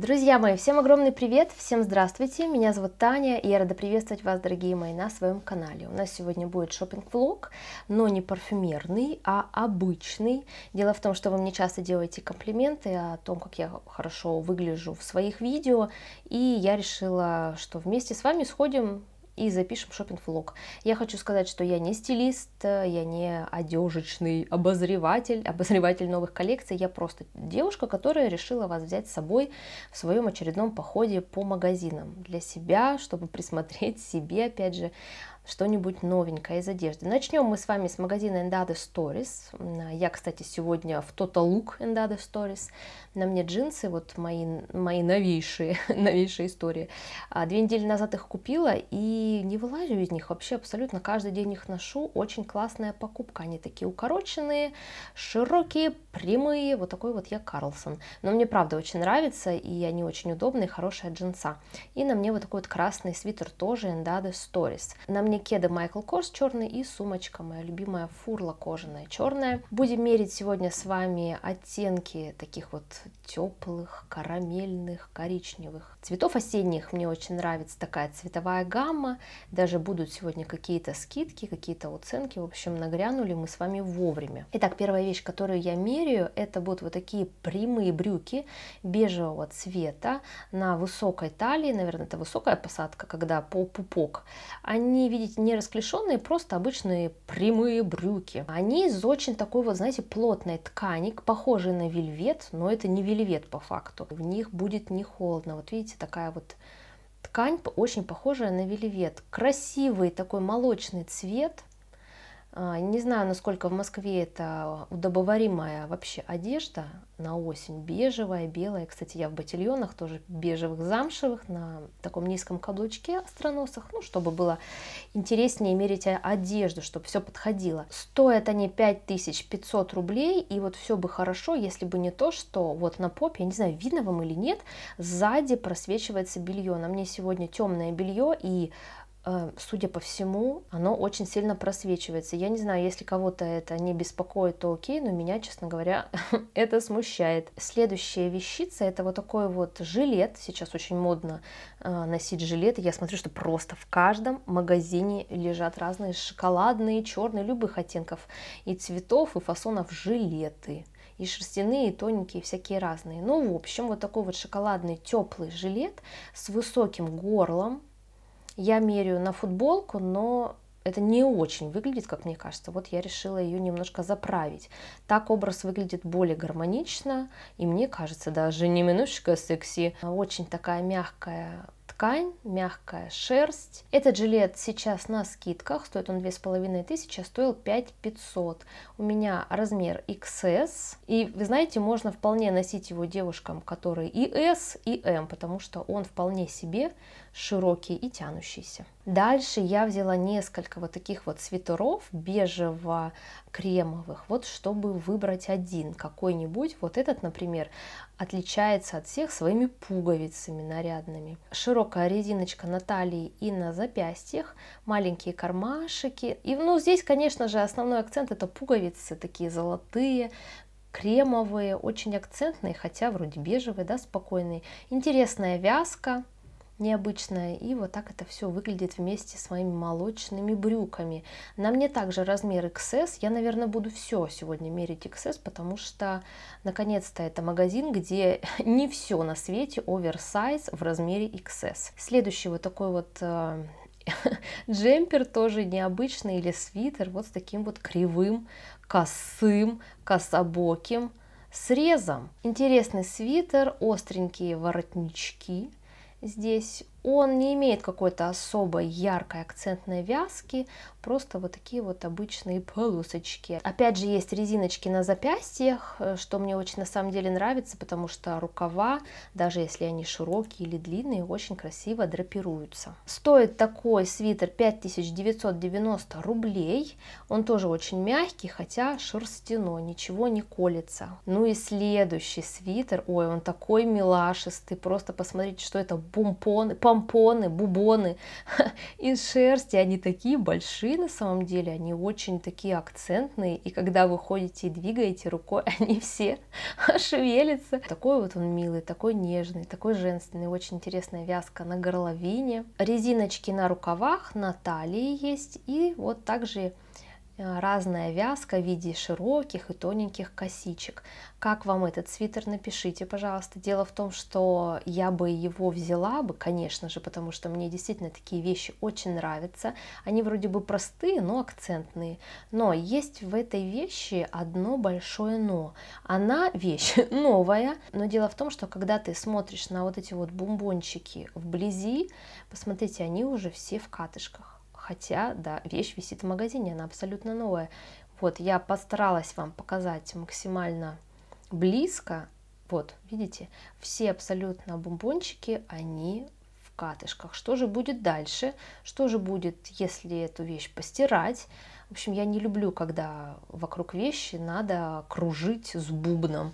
Друзья мои, всем огромный привет, всем здравствуйте, меня зовут Таня, и я рада приветствовать вас, дорогие мои, на своем канале. У нас сегодня будет шопинг влог но не парфюмерный, а обычный. Дело в том, что вы мне часто делаете комплименты о том, как я хорошо выгляжу в своих видео, и я решила, что вместе с вами сходим и запишем шопинг-влог. Я хочу сказать, что я не стилист, я не одежечный обозреватель, обозреватель новых коллекций, я просто девушка, которая решила вас взять с собой в своем очередном походе по магазинам для себя, чтобы присмотреть себе, опять же, что-нибудь новенькое из одежды. Начнем мы с вами с магазина Endade Stories. Я, кстати, сегодня в Total Look Endade Stories. На мне джинсы, вот мои, мои новейшие, новейшие истории. А, две недели назад их купила и не вылазю из них вообще абсолютно. Каждый день их ношу. Очень классная покупка. Они такие укороченные, широкие, прямые. Вот такой вот я Карлсон. Но мне правда очень нравится и они очень удобные, хорошая джинса. И на мне вот такой вот красный свитер тоже Endade Stories. На мне кеды Michael Kors черный и сумочка моя любимая фурла кожаная черная. Будем мерить сегодня с вами оттенки таких вот теплых, карамельных, коричневых. Цветов осенних мне очень нравится такая цветовая гамма. Даже будут сегодня какие-то скидки, какие-то уценки. В общем, нагрянули мы с вами вовремя. Итак, первая вещь, которую я меряю, это будут вот такие прямые брюки бежевого цвета на высокой талии. Наверное, это высокая посадка, когда по пупок. Они, видите, не расклешенные, просто обычные прямые брюки. Они из очень такой вот, знаете, плотной ткани, похожей на вельвет, но это не вельвет по факту. В них будет не холодно. Вот видите, такая вот ткань очень похожая на вельвет. Красивый такой молочный цвет. А, не знаю, насколько в Москве это удобоваримая вообще одежда на осень. Бежевая, белая. Кстати, я в ботильонах тоже бежевых замшевых на таком низком каблучке остроносах, ну, чтобы было интереснее мерить одежду, чтобы все подходило. Стоят они 5500 рублей, и вот все бы хорошо, если бы не то, что вот на попе, я не знаю, видно вам или нет, сзади просвечивается белье. На мне сегодня темное белье, и судя по всему, оно очень сильно просвечивается. Я не знаю, если кого-то это не беспокоит, то окей, но меня, честно говоря, это смущает. Следующая вещица это вот такой вот жилет. Сейчас очень модно э, носить жилеты. Я смотрю, что просто в каждом магазине лежат разные шоколадные, черные, любых оттенков и цветов, и фасонов жилеты и шерстяные, и тоненькие, всякие разные. Ну, в общем, вот такой вот шоколадный теплый жилет с высоким горлом, я меряю на футболку, но это не очень выглядит, как мне кажется. Вот я решила ее немножко заправить. Так образ выглядит более гармонично, и мне кажется, даже немножечко секси. Очень такая мягкая ткань, мягкая шерсть. Этот жилет сейчас на скидках, стоит он 2500, стоил 5500. У меня размер XS, и вы знаете, можно вполне носить его девушкам, которые и S, и M, потому что он вполне себе широкий и тянущийся. Дальше я взяла несколько вот таких вот свитеров бежево-кремовых, вот чтобы выбрать один какой-нибудь. Вот этот, например, отличается от всех своими пуговицами нарядными. Широкая резиночка на талии и на запястьях, маленькие кармашики. И ну, здесь, конечно же, основной акцент это пуговицы, такие золотые, кремовые, очень акцентные, хотя вроде бежевые, да, спокойные. Интересная вязка, необычная. И вот так это все выглядит вместе с моими молочными брюками. На мне также размер XS. Я, наверное, буду все сегодня мерить XS, потому что, наконец-то, это магазин, где не все на свете оверсайз в размере XS. Следующий вот такой вот э, джемпер тоже необычный или свитер вот с таким вот кривым, косым, кособоким срезом. Интересный свитер, остренькие воротнички, здесь он не имеет какой-то особой яркой акцентной вязки, просто вот такие вот обычные полосочки. Опять же, есть резиночки на запястьях, э, что мне очень на самом деле нравится, потому что рукава, даже если они широкие или длинные, очень красиво драпируются. Стоит такой свитер 5990 рублей. Он тоже очень мягкий, хотя шерстяной, ничего не колется. Ну и следующий свитер, ой, он такой милашистый, просто посмотрите, что это бумпон, помпоны, бубоны из шерсти, они такие большие на самом деле, они очень такие акцентные, и когда вы ходите и двигаете рукой, они все шевелятся. Такой вот он милый, такой нежный, такой женственный, очень интересная вязка на горловине. Резиночки на рукавах, на талии есть, и вот также разная вязка в виде широких и тоненьких косичек. Как вам этот свитер, напишите, пожалуйста. Дело в том, что я бы его взяла бы, конечно же, потому что мне действительно такие вещи очень нравятся. Они вроде бы простые, но акцентные. Но есть в этой вещи одно большое но. Она вещь новая, но дело в том, что когда ты смотришь на вот эти вот бомбончики вблизи, посмотрите, они уже все в катышках хотя, да, вещь висит в магазине, она абсолютно новая. Вот, я постаралась вам показать максимально близко. Вот, видите, все абсолютно бомбончики, они в катышках. Что же будет дальше? Что же будет, если эту вещь постирать? В общем, я не люблю, когда вокруг вещи надо кружить с бубном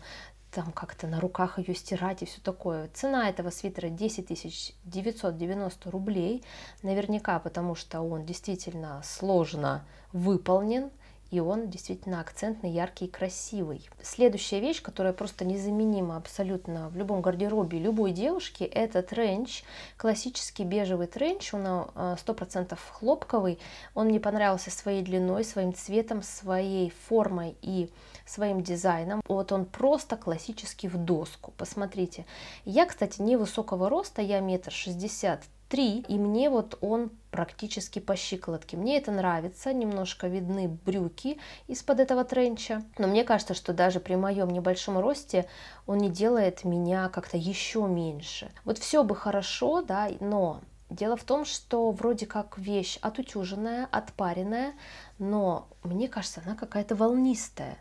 там как-то на руках ее стирать и все такое. Цена этого свитера 10 990 рублей, наверняка потому что он действительно сложно выполнен, и он действительно акцентный, яркий и красивый. Следующая вещь, которая просто незаменима абсолютно в любом гардеробе любой девушки, это тренч, классический бежевый тренч, он 100% э, хлопковый, он мне понравился своей длиной, своим цветом, своей формой и своим дизайном. Вот он просто классический в доску, посмотрите. Я, кстати, невысокого роста, я метр шестьдесят три, и мне вот он практически по щиколотке. Мне это нравится, немножко видны брюки из-под этого тренча, но мне кажется, что даже при моем небольшом росте он не делает меня как-то еще меньше. Вот все бы хорошо, да, но Дело в том, что вроде как вещь отутюженная, отпаренная, но мне кажется, она какая-то волнистая.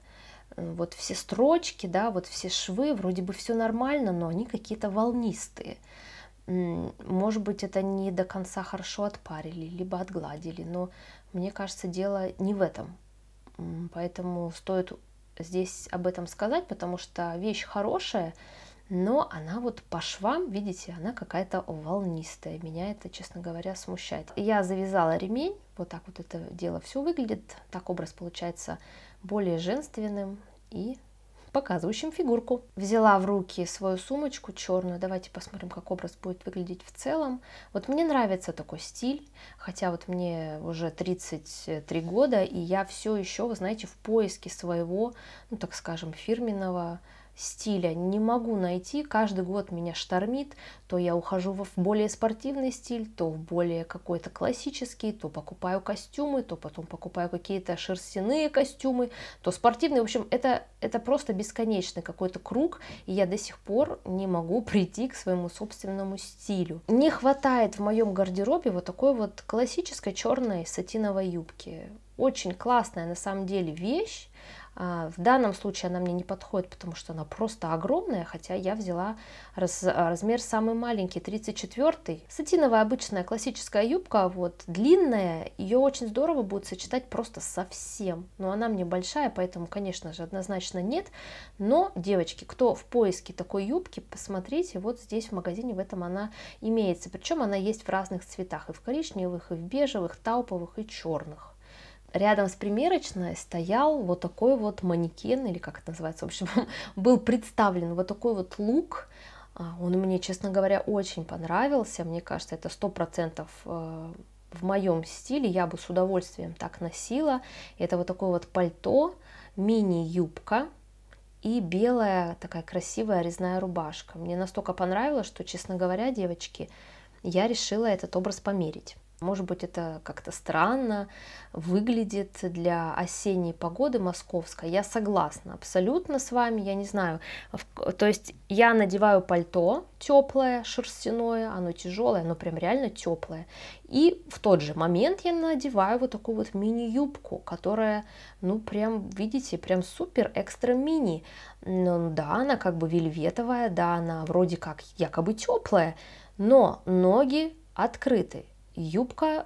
Вот все строчки, да, вот все швы, вроде бы все нормально, но они какие-то волнистые. Может быть, это не до конца хорошо отпарили, либо отгладили, но мне кажется, дело не в этом. Поэтому стоит здесь об этом сказать, потому что вещь хорошая, но она вот по швам, видите, она какая-то волнистая. Меня это, честно говоря, смущает. Я завязала ремень, вот так вот это дело все выглядит. Так образ получается более женственным и показывающим фигурку. Взяла в руки свою сумочку черную. Давайте посмотрим, как образ будет выглядеть в целом. Вот мне нравится такой стиль, хотя вот мне уже 33 года, и я все еще, вы знаете, в поиске своего, ну так скажем, фирменного стиля не могу найти. Каждый год меня штормит. То я ухожу в более спортивный стиль, то в более какой-то классический, то покупаю костюмы, то потом покупаю какие-то шерстяные костюмы, то спортивные. В общем, это, это просто бесконечный какой-то круг, и я до сих пор не могу прийти к своему собственному стилю. Не хватает в моем гардеробе вот такой вот классической черной сатиновой юбки. Очень классная на самом деле вещь, в данном случае она мне не подходит, потому что она просто огромная, хотя я взяла раз, размер самый маленький, 34 Сатиновая обычная классическая юбка, вот длинная, ее очень здорово будет сочетать просто со всем. Но она мне большая, поэтому, конечно же, однозначно нет. Но, девочки, кто в поиске такой юбки, посмотрите, вот здесь в магазине в этом она имеется. Причем она есть в разных цветах, и в коричневых, и в бежевых, тауповых, и черных рядом с примерочной стоял вот такой вот манекен, или как это называется, в общем, был представлен вот такой вот лук. А, он мне, честно говоря, очень понравился. Мне кажется, это сто процентов э, в моем стиле. Я бы с удовольствием так носила. Это вот такое вот пальто, мини-юбка и белая такая красивая резная рубашка. Мне настолько понравилось, что, честно говоря, девочки, я решила этот образ померить. Может быть, это как-то странно выглядит для осенней погоды московской. Я согласна абсолютно с вами, я не знаю. То есть я надеваю пальто теплое, шерстяное, оно тяжелое, оно прям реально теплое. И в тот же момент я надеваю вот такую вот мини-юбку, которая, ну прям, видите, прям супер экстра мини. Ну да, она как бы вельветовая, да, она вроде как якобы теплая, но ноги открыты юбка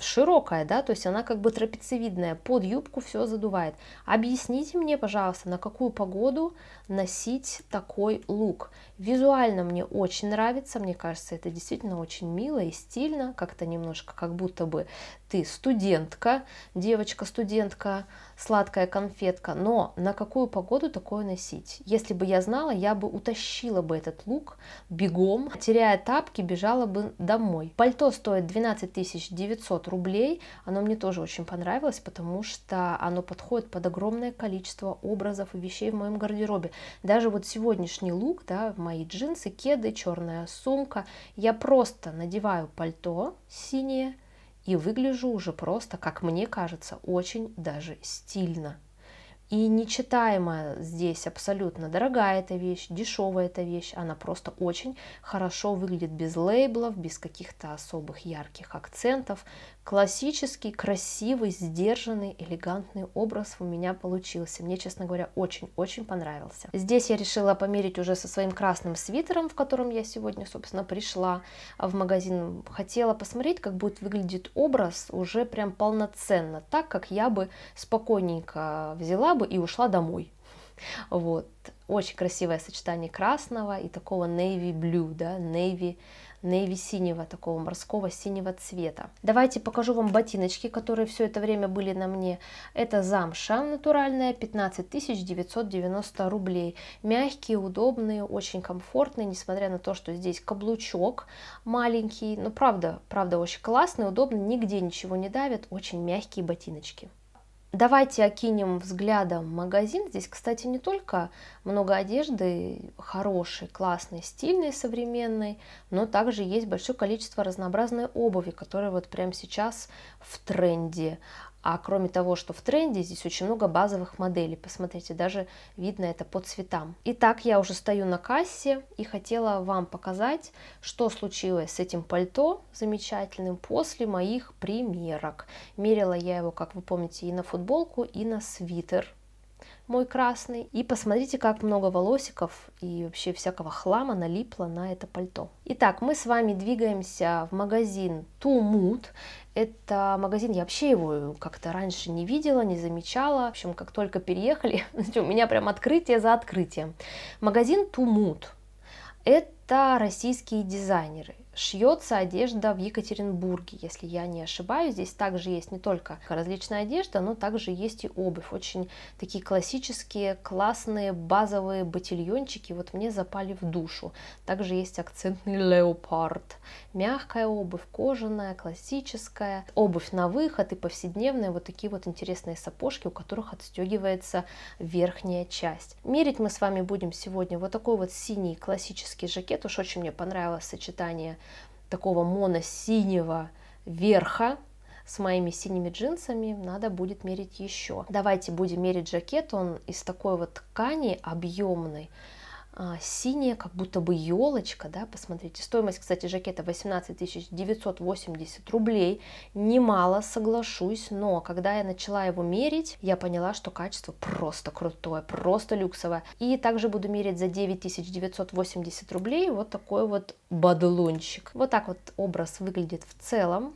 широкая, да, то есть она как бы трапециевидная, под юбку все задувает. Объясните мне, пожалуйста, на какую погоду носить такой лук. Визуально мне очень нравится, мне кажется, это действительно очень мило и стильно, как-то немножко, как будто бы ты студентка, девочка-студентка, сладкая конфетка, но на какую погоду такое носить? Если бы я знала, я бы утащила бы этот лук бегом, теряя тапки, бежала бы домой. Пальто стоит 12 900 рублей, оно мне тоже очень понравилось, потому что оно подходит под огромное количество образов и вещей в моем гардеробе. Даже вот сегодняшний лук, да, мои джинсы, кеды, черная сумка, я просто надеваю пальто синее, и выгляжу уже просто, как мне кажется, очень даже стильно. И нечитаемая здесь абсолютно дорогая эта вещь, дешевая эта вещь, она просто очень хорошо выглядит без лейблов, без каких-то особых ярких акцентов. Классический, красивый, сдержанный, элегантный образ у меня получился. Мне, честно говоря, очень-очень понравился. Здесь я решила померить уже со своим красным свитером, в котором я сегодня, собственно, пришла в магазин. Хотела посмотреть, как будет выглядеть образ уже прям полноценно, так как я бы спокойненько взяла бы и ушла домой. Вот. Очень красивое сочетание красного и такого navy blue, да, navy navy синего, такого морского синего цвета. Давайте покажу вам ботиночки, которые все это время были на мне. Это замша натуральная, 15 990 рублей. Мягкие, удобные, очень комфортные, несмотря на то, что здесь каблучок маленький. Но правда, правда очень классный, удобный, нигде ничего не давит, очень мягкие ботиночки. Давайте окинем взглядом магазин. Здесь, кстати, не только много одежды хорошей, классной, стильной, современной, но также есть большое количество разнообразной обуви, которая вот прямо сейчас в тренде. А кроме того, что в тренде, здесь очень много базовых моделей. Посмотрите, даже видно это по цветам. Итак, я уже стою на кассе и хотела вам показать, что случилось с этим пальто замечательным после моих примерок. Мерила я его, как вы помните, и на футболку, и на свитер мой красный. И посмотрите, как много волосиков и вообще всякого хлама налипло на это пальто. Итак, мы с вами двигаемся в магазин Тумут. Это магазин, я вообще его как-то раньше не видела, не замечала. В общем, как только переехали, у меня прям открытие за открытием. Магазин Тумут. Это российские дизайнеры шьется одежда в Екатеринбурге, если я не ошибаюсь. Здесь также есть не только различная одежда, но также есть и обувь. Очень такие классические, классные, базовые ботильончики вот мне запали в душу. Также есть акцентный леопард. Мягкая обувь, кожаная, классическая. Обувь на выход и повседневная. Вот такие вот интересные сапожки, у которых отстегивается верхняя часть. Мерить мы с вами будем сегодня вот такой вот синий классический жакет. Уж очень мне понравилось сочетание такого моно-синего верха с моими синими джинсами надо будет мерить еще. Давайте будем мерить жакет, он из такой вот ткани объемной, синяя, как будто бы елочка, да, посмотрите. Стоимость, кстати, жакета 18 980 рублей. Немало, соглашусь, но когда я начала его мерить, я поняла, что качество просто крутое, просто люксовое. И также буду мерить за 9 980 рублей вот такой вот бадлончик. Вот так вот образ выглядит в целом.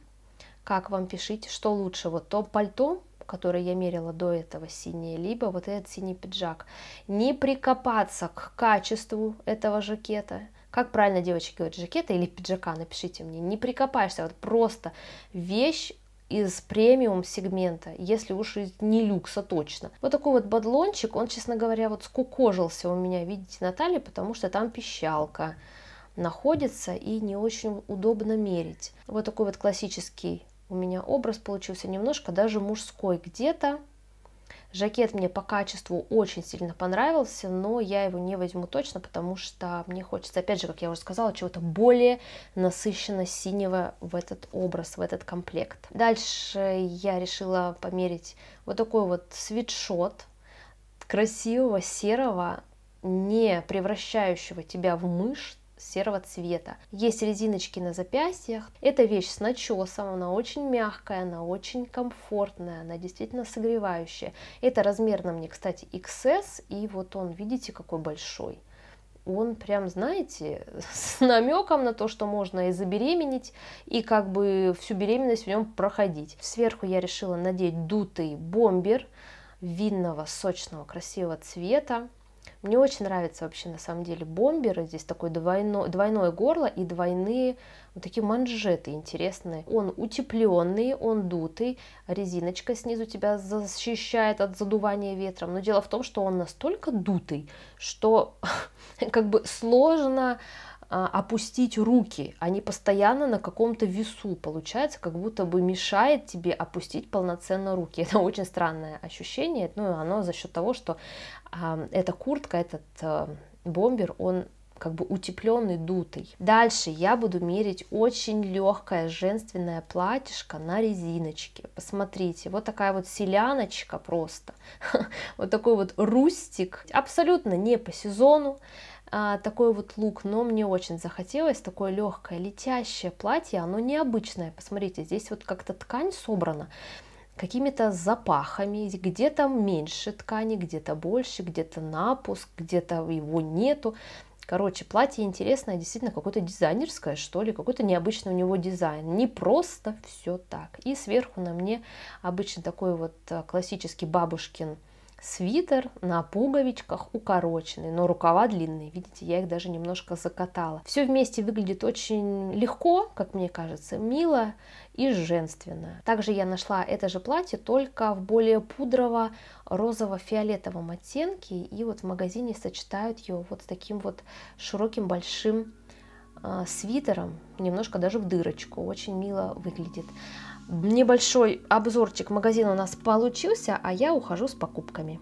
Как вам пишите, что лучше, вот то пальто который я мерила до этого синее, либо вот этот синий пиджак. Не прикопаться к качеству этого жакета. Как правильно девочки говорят, жакета или пиджака, напишите мне. Не прикопаешься, вот просто вещь из премиум сегмента, если уж не люкса точно. Вот такой вот бадлончик, он, честно говоря, вот скукожился у меня, видите, на талии, потому что там пищалка находится и не очень удобно мерить. Вот такой вот классический у меня образ получился немножко даже мужской где-то. Жакет мне по качеству очень сильно понравился, но я его не возьму точно, потому что мне хочется, опять же, как я уже сказала, чего-то более насыщенно синего в этот образ, в этот комплект. Дальше я решила померить вот такой вот свитшот красивого серого, не превращающего тебя в мышь, серого цвета. Есть резиночки на запястьях. Эта вещь с начесом, она очень мягкая, она очень комфортная, она действительно согревающая. Это размер на мне, кстати, XS, и вот он, видите, какой большой. он прям, знаете, с намеком на то, что можно и забеременеть, и как бы всю беременность в нем проходить. Сверху я решила надеть дутый бомбер винного, сочного, красивого цвета. Мне очень нравится вообще на самом деле бомберы. Здесь такое двойное, двойное горло и двойные вот такие манжеты интересные. Он утепленный, он дутый, резиночка снизу тебя защищает от задувания ветром. Но дело в том, что он настолько дутый, что как бы сложно опустить руки, они постоянно на каком-то весу, получается, как будто бы мешает тебе опустить полноценно руки. Это очень странное ощущение, ну, оно за счет того, что а, эта куртка, этот а, бомбер, он как бы утепленный, дутый. Дальше я буду мерить очень легкое женственное платьишко на резиночке. Посмотрите, вот такая вот селяночка просто. Вот такой вот рустик. Абсолютно не по сезону а, такой вот лук, но мне очень захотелось такое легкое, летящее платье, оно необычное, посмотрите, здесь вот как-то ткань собрана, какими-то запахами, где-то меньше ткани, где-то больше, где-то напуск, где-то его нету. Короче, платье интересное, действительно какое-то дизайнерское, что ли, какой-то необычный у него дизайн. Не просто все так. И сверху на мне обычно такой вот а, классический бабушкин свитер на пуговичках укороченный, но рукава длинные. Видите, я их даже немножко закатала. Все вместе выглядит очень легко, как мне кажется, мило и женственно. Также я нашла это же платье, только в более пудрово-розово-фиолетовом оттенке. И вот в магазине сочетают его вот с таким вот широким большим свитером, немножко даже в дырочку. Очень мило выглядит. Небольшой обзорчик магазина у нас получился, а я ухожу с покупками.